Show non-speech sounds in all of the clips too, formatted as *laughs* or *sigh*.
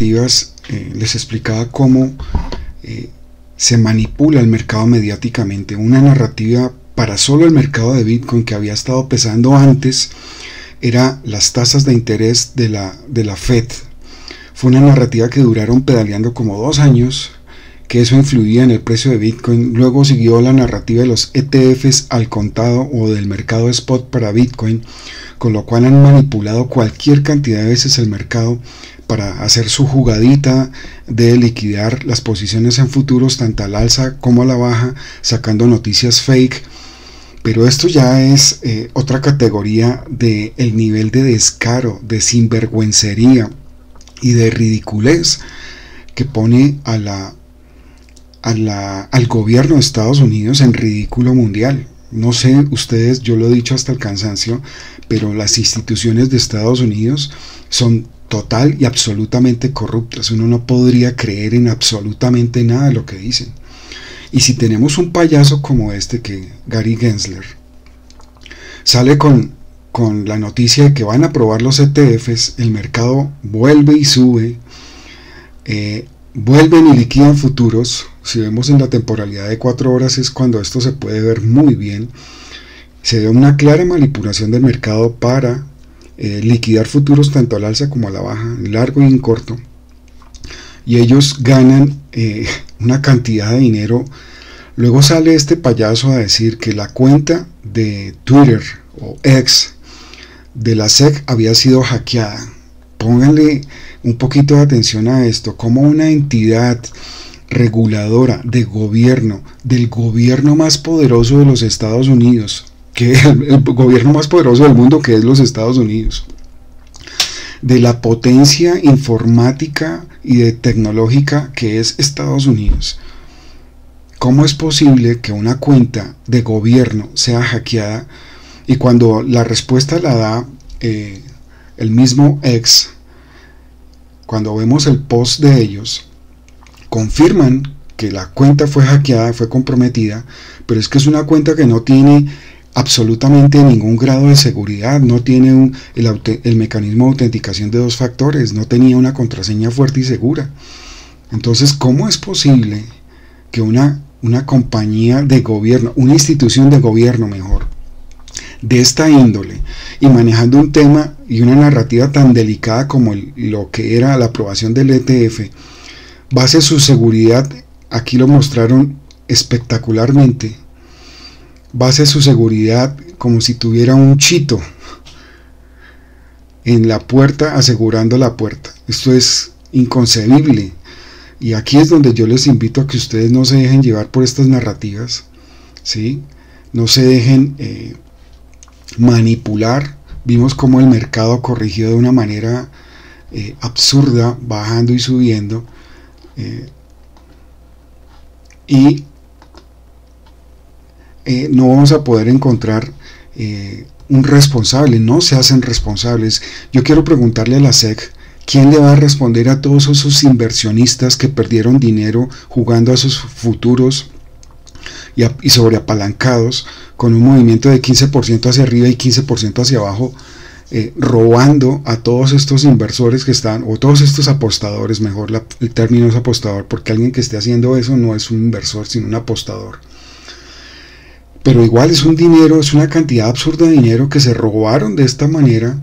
eh, les explicaba cómo eh, se manipula el mercado mediáticamente. Una narrativa para solo el mercado de Bitcoin que había estado pesando antes era las tasas de interés de la, de la Fed. Fue una narrativa que duraron pedaleando como dos años, que eso influía en el precio de Bitcoin. Luego siguió la narrativa de los ETFs al contado o del mercado spot para Bitcoin, con lo cual han manipulado cualquier cantidad de veces el mercado para hacer su jugadita de liquidar las posiciones en futuros tanto al alza como a la baja, sacando noticias fake pero esto ya es eh, otra categoría de el nivel de descaro, de sinvergüencería y de ridiculez que pone a la, a al gobierno de Estados Unidos en ridículo mundial. No sé ustedes, yo lo he dicho hasta el cansancio, pero las instituciones de Estados Unidos son total y absolutamente corruptas. Uno no podría creer en absolutamente nada de lo que dicen. Y si tenemos un payaso como este, que Gary Gensler, sale con, con la noticia de que van a aprobar los ETFs, el mercado vuelve y sube, eh, vuelven y liquidan futuros. Si vemos en la temporalidad de cuatro horas es cuando esto se puede ver muy bien. Se da una clara manipulación del mercado para eh, liquidar futuros tanto al alza como a la baja, en largo y en corto. Y ellos ganan eh, *laughs* una cantidad de dinero. Luego sale este payaso a decir que la cuenta de Twitter o X de la SEC había sido hackeada. Pónganle un poquito de atención a esto, como una entidad reguladora de gobierno, del gobierno más poderoso de los Estados Unidos, que es *laughs* el gobierno más poderoso del mundo que es los Estados Unidos, de la potencia informática y de tecnológica que es Estados Unidos. ¿Cómo es posible que una cuenta de gobierno sea hackeada y cuando la respuesta la da eh, el mismo ex, cuando vemos el post de ellos, confirman que la cuenta fue hackeada, fue comprometida, pero es que es una cuenta que no tiene absolutamente ningún grado de seguridad, no tiene el, mecanismo de autenticación de dos factores, no tenía una contraseña fuerte y segura. Entonces, ¿cómo es posible que una, una compañía de gobierno, una institución de gobierno mejor, de esta índole, y manejando un tema y una narrativa tan delicada como lo que era la aprobación del ETF, base su seguridad, aquí lo mostraron espectacularmente, base su seguridad como si tuviera un chito en la puerta asegurando la puerta. Esto es inconcebible. Y aquí es donde yo les invito a que ustedes no se dejen llevar por estas narrativas, ¿sí? No se dejen eh, manipular. Vimos cómo el mercado corrigió de una manera eh, absurda, bajando y subiendo. Eh, y eh, no vamos a poder encontrar eh, un responsable, no se hacen responsables. Yo quiero preguntarle a la SEC, ¿quién le va a responder a todos esos inversionistas que perdieron dinero jugando a sus futuros y, y sobreapalancados con un movimiento de 15% hacia arriba y 15% hacia abajo? Eh, robando a todos estos inversores que están, o todos estos apostadores, mejor el término es apostador, porque alguien que esté haciendo eso no es un inversor, sino un apostador pero igual es un dinero, es una cantidad absurda de dinero que se robaron de esta manera,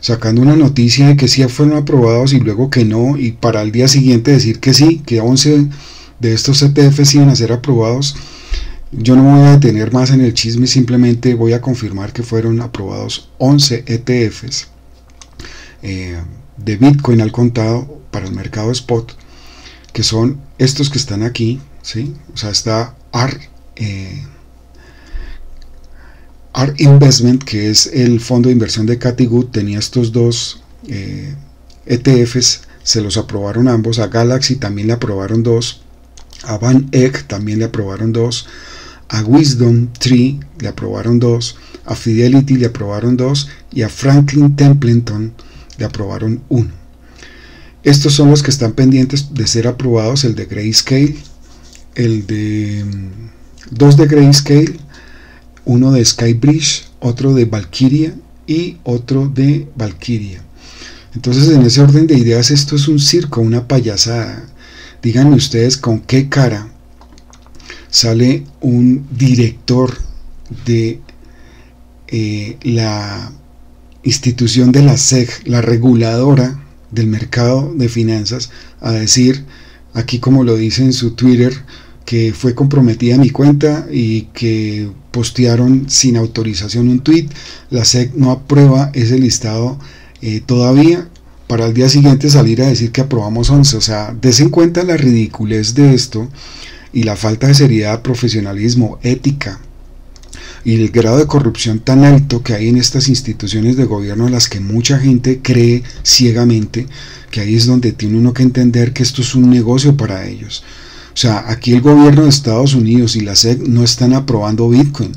sacando una noticia de que sí fueron aprobados y luego que no, y para el día siguiente decir que sí, que 11 de estos ETFs iban a ser aprobados. Yo no me voy a detener más en el chisme, simplemente voy a confirmar que fueron aprobados 11 ETFs eh, de Bitcoin al contado para el mercado spot, que son estos que están aquí, ¿sí? O sea, está AR. Eh, ARK Investment, que es el fondo de inversión de Good, tenía estos dos ETFs, eh, e se los aprobaron ambos. A Galaxy también le aprobaron dos. A Van Eck también le aprobaron dos. A Wisdom Tree le aprobaron dos. A Fidelity le aprobaron dos. Y a Franklin Templeton le aprobaron uno. Estos son los que están pendientes de ser aprobados, el de Grayscale, el de mm, dos de Grayscale, uno de Skybridge, otro de Valkyria y otro de Valkyria. Entonces, en ese orden de ideas, esto es un circo, una payasada. Díganme ustedes con qué cara sale un director de eh, la institución de la SEC, la reguladora del mercado de finanzas, a decir, aquí como lo dice en su Twitter, que fue comprometida mi cuenta y que postearon sin autorización un tweet. La SEC no aprueba ese listado eh, todavía. Para el día siguiente salir a decir que aprobamos 11. O sea, des en cuenta la ridiculez de esto y la falta de seriedad, profesionalismo, ética y el grado de corrupción tan alto que hay en estas instituciones de gobierno a las que mucha gente cree ciegamente, que ahí es donde tiene uno que entender que esto es un negocio para ellos. O sea, aquí el gobierno de Estados Unidos y la SEC no están aprobando Bitcoin,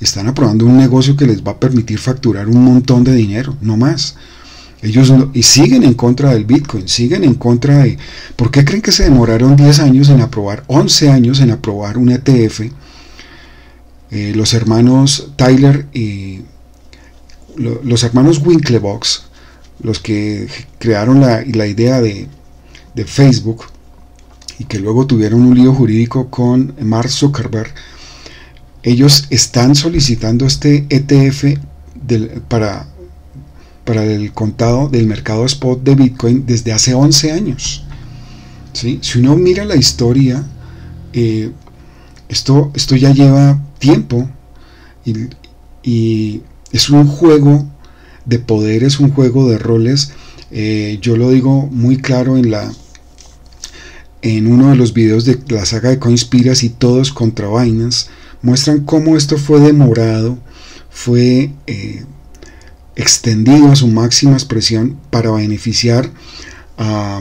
están aprobando un negocio que les va a permitir facturar un montón de dinero, no más. Ellos y siguen en contra del Bitcoin, siguen en contra de... ¿Por qué creen que se demoraron 10 años en aprobar, 11 años en aprobar un ETF? Eh, los hermanos Tyler y los hermanos Winklevox, los que crearon la, idea de, de, Facebook y que luego tuvieron un lío jurídico con Mark Zuckerberg, ellos están solicitando este ETF para para el contado del mercado spot de Bitcoin desde hace 11 años. ¿sí? Si uno mira la historia, eh, esto, esto ya lleva tiempo y, es un juego de poder, es un juego de roles. Eh, yo lo digo muy claro en la en uno de los videos de la saga de Coinspiracy, todos contra Binance, muestran cómo esto fue demorado, fue eh, extendido a su máxima expresión para beneficiar a,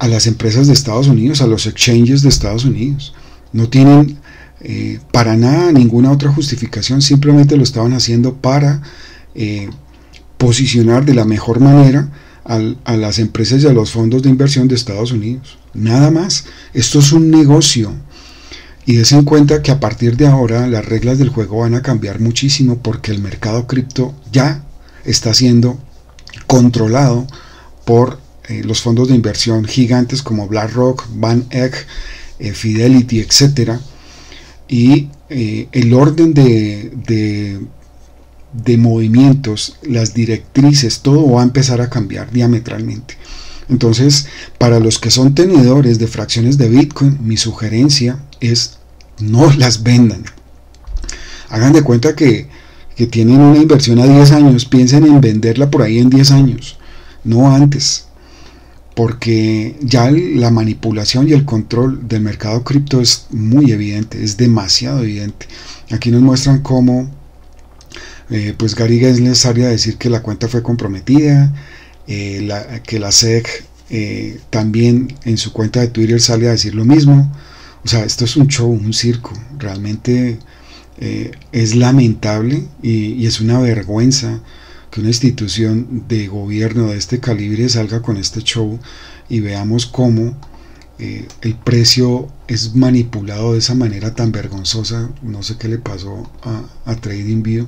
las empresas de Estados Unidos, a los exchanges de Estados Unidos. No tienen eh, para nada ninguna otra justificación, simplemente lo estaban haciendo para eh, posicionar de la mejor manera a las empresas y a los fondos de inversión de Estados Unidos. Nada más. Esto es un negocio. Y des en cuenta que a partir de ahora las reglas del juego van a cambiar muchísimo porque el mercado cripto ya está siendo controlado por eh, los fondos de inversión gigantes como BlackRock, Van Eck, eh, Fidelity, etc. Y eh, el orden de, de, de movimientos, las directrices, todo va a empezar a cambiar diametralmente. Entonces, para los que son tenedores de fracciones de Bitcoin, mi sugerencia es no las vendan. Hagan de cuenta que que tienen una inversión a 10 años, piensen en venderla por ahí en 10 años, no antes, porque ya la manipulación y el control del mercado cripto es muy evidente, es demasiado evidente. Aquí nos muestran cómo eh, pues Gary Gensler sale a decir que la cuenta fue comprometida, eh, que la SEC eh, también en su cuenta de Twitter sale a decir lo mismo. O sea, esto es un show, un circo, realmente eh, es lamentable y, es una vergüenza que una institución de gobierno de este calibre salga con este show y veamos cómo eh, el precio es manipulado de esa manera tan vergonzosa. No sé qué le pasó a, TradingView.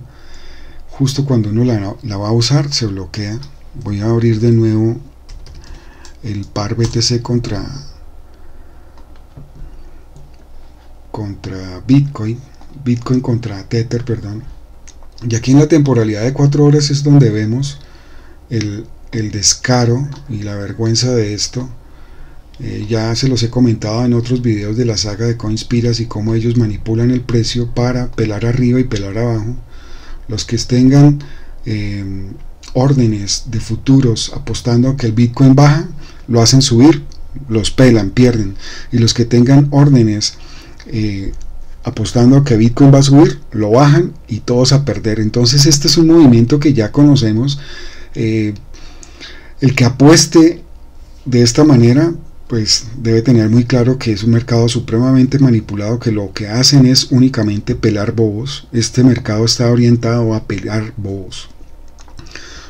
Justo cuando uno la, la, va a usar, se bloquea. Voy a abrir de nuevo el par BTC contra, contra Bitcoin. Bitcoin contra Tether, perdón. Y aquí en la temporalidad de 4 horas es donde vemos el, descaro y la vergüenza de esto. Eh, ya se los he comentado en otros videos de la saga de Coinspiras y cómo ellos manipulan el precio para pelar arriba y pelar abajo. Los que tengan em, órdenes de futuros apostando a que el Bitcoin baja, lo hacen subir, los pelan, pierden. Y los que tengan órdenes eh, apostando a que Bitcoin va a subir, lo bajan y todos a perder. Entonces este es un movimiento que ya conocemos. Eh, el que apueste de esta manera, pues debe tener muy claro que es un mercado supremamente manipulado, que lo que hacen es únicamente pelar bobos. Este mercado está orientado a pelar bobos.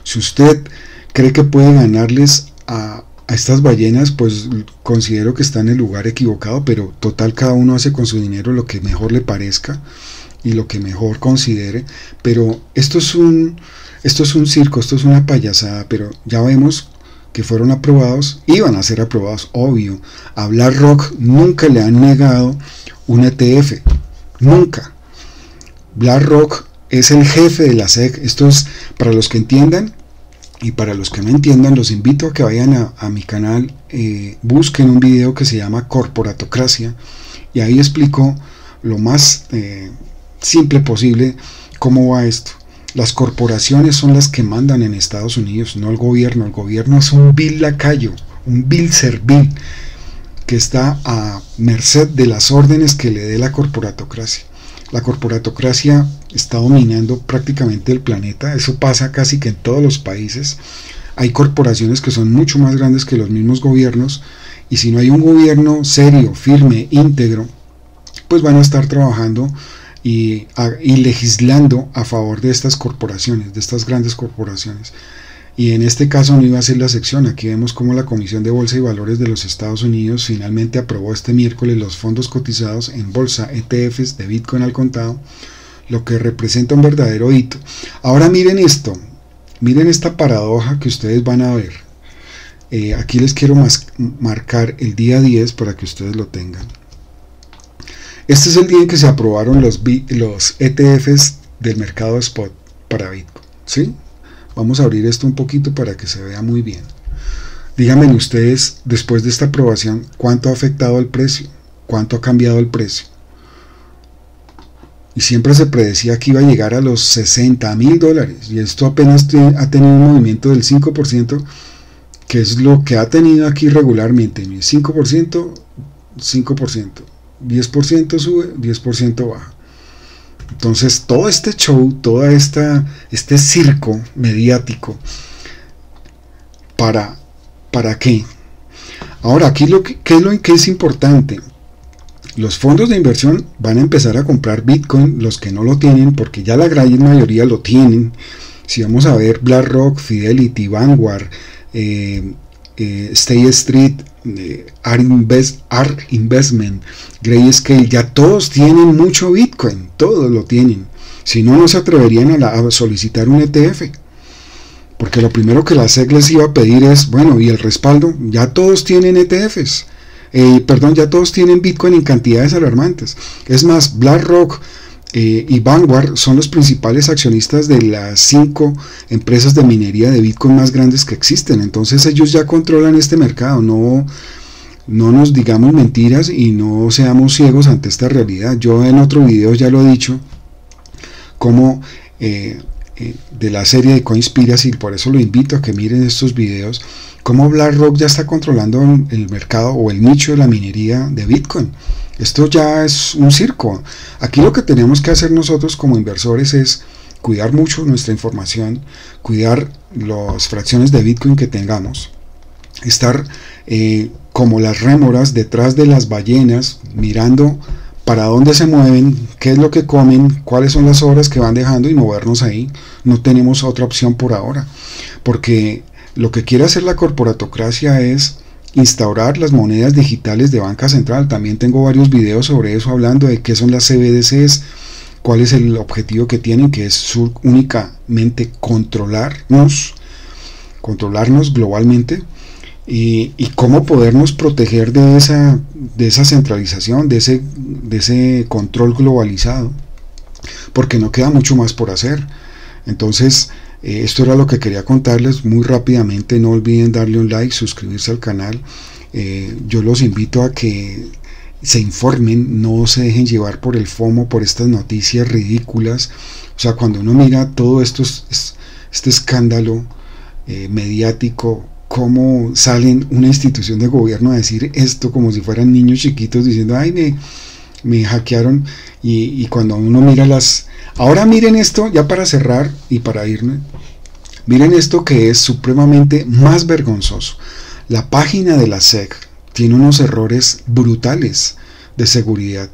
Si usted cree que puede ganarles a, a estas ballenas pues considero que está en el lugar equivocado, pero total cada uno hace con su dinero lo que mejor le parezca y lo que mejor considere, pero esto es un esto es un circo, esto es una payasada, pero ya vemos que fueron aprobados, iban a ser aprobados, obvio. A BlackRock nunca le han negado un ETF, nunca. BlackRock es el jefe de la SEC. Esto es para los que entiendan y para los que no entiendan, los invito a que vayan a, mi canal, eh, busquen un video que se llama Corporatocracia y ahí explico lo más eh, simple posible cómo va esto. Las corporaciones son las que mandan en Estados Unidos, no el gobierno. El gobierno es un vil lacayo, un vil servil que está a merced de las órdenes que le dé la corporatocracia. La corporatocracia está dominando prácticamente el planeta, eso pasa casi que en todos los países. Hay corporaciones que son mucho más grandes que los mismos gobiernos y si no hay un gobierno serio, firme, íntegro, pues van a estar trabajando y, legislando a favor de estas corporaciones, de estas grandes corporaciones. Y en este caso no iba a ser la sección. Aquí vemos cómo la Comisión de Bolsa y Valores de los Estados Unidos finalmente aprobó este miércoles los fondos cotizados en bolsa ETFs de Bitcoin al contado, lo que representa un verdadero hito. Ahora miren esto, miren esta paradoja que ustedes van a ver. Eh, aquí les quiero marcar el día 10 para que ustedes lo tengan. Este es el día en que se aprobaron los, los ETFs del mercado spot para Bitcoin. ¿sí? Vamos a abrir esto un poquito para que se vea muy bien. Díganme ustedes, después de esta aprobación, cuánto ha afectado el precio, cuánto ha cambiado el precio. Y siempre se predecía que iba a llegar a los 60 mil dólares. Y esto apenas ha tenido un movimiento del 5%, que es lo que ha tenido aquí regularmente. 5%, 5%. 10% sube, 10% baja. Entonces, todo este show, todo esta, este circo mediático, ¿para, ¿para qué? Ahora, aquí lo que, ¿qué es lo que es importante? Los fondos de inversión van a empezar a comprar Bitcoin, los que no lo tienen, porque ya la gran mayoría lo tienen. Si vamos a ver BlackRock, Fidelity, Vanguard, eh, eh, Stay Street, eh, Art, Invest, Art Investment, ya todos tienen mucho Bitcoin, todos lo tienen. Si no, no se atreverían a, solicitar un ETF. Porque lo primero que la SEC les iba a pedir es, bueno, y el respaldo, ya todos tienen ETFs. Eh, perdón, ya todos tienen Bitcoin en cantidades alarmantes. Es más, BlackRock, eh, y Vanguard son los principales accionistas de las cinco empresas de minería de Bitcoin más grandes que existen. Entonces ellos ya controlan este mercado. No, no nos digamos mentiras y no seamos ciegos ante esta realidad. Yo en otro video ya lo he dicho, como eh, eh, de la serie de Coinspiracy, por eso lo invito a que miren estos videos, cómo BlackRock ya está controlando el mercado o el nicho de la minería de Bitcoin. Esto ya es un circo. Aquí lo que tenemos que hacer nosotros como inversores es cuidar mucho nuestra información, cuidar las fracciones de Bitcoin que tengamos, estar eh, como las rémoras detrás de las ballenas, mirando para dónde se mueven, qué es lo que comen, cuáles son las obras que van dejando y movernos ahí. No tenemos otra opción por ahora, porque lo que quiere hacer la corporatocracia es instaurar las monedas digitales de banca central. También tengo varios videos sobre eso hablando de qué son las CBDCs, cuál es el objetivo que tienen, que es únicamente controlarnos, controlarnos globalmente y, cómo podernos proteger de esa, centralización, de ese control globalizado, porque no queda mucho más por hacer. Entonces, eh, esto era lo que quería contarles muy rápidamente. No olviden darle un like, suscribirse al canal. Eh, yo los invito a que se informen, no se dejen llevar por el FOMO, por estas noticias ridículas. O sea, cuando uno mira todo esto, este escándalo eh, mediático, cómo salen una institución de gobierno a decir esto como si fueran niños chiquitos diciendo, ay, me, me hackearon. Y, y cuando uno mira las, Ahora miren esto, ya para cerrar y para irme, miren esto que es supremamente más vergonzoso. La página de la SEC tiene unos errores brutales de seguridad.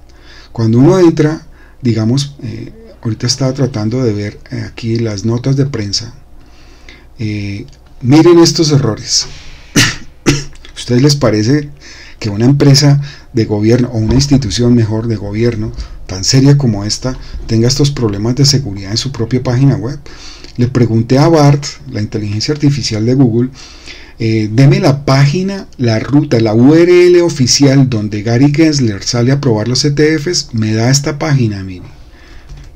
Cuando uno entra, digamos, eh, ahorita estaba tratando de ver eh, aquí las notas de prensa, eh, miren estos errores. ¿Ustedes les parece que una empresa de gobierno o una institución mejor de gobierno tan seria como esta tenga estos problemas de seguridad en su propia página web. Le pregunté a Bart, la inteligencia artificial de Google, eh, deme la página, la ruta, la URL oficial donde Gary Gensler sale a probar los ETFs, me da esta página, mire.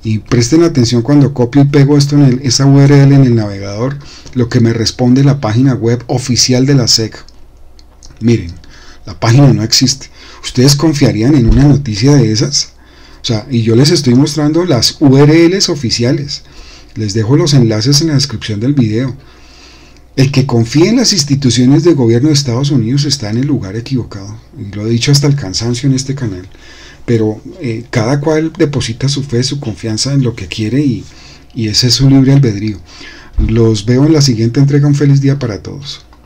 Y presten atención cuando copio y pego esto en esa URL en el navegador, lo que me responde la página web oficial de la SEC. Miren, la página no existe. ¿Ustedes confiarían en una noticia de esas? O sea, y yo les estoy mostrando las URLs oficiales. Les dejo los enlaces en la descripción del video. El que confíe en las instituciones de gobierno de Estados Unidos está en el lugar equivocado. Y lo he dicho hasta el cansancio en este canal. Pero eh, cada cual deposita su fe, su confianza en lo que quiere y, y ese es su libre albedrío. Los veo en la siguiente entrega. Un feliz día para todos.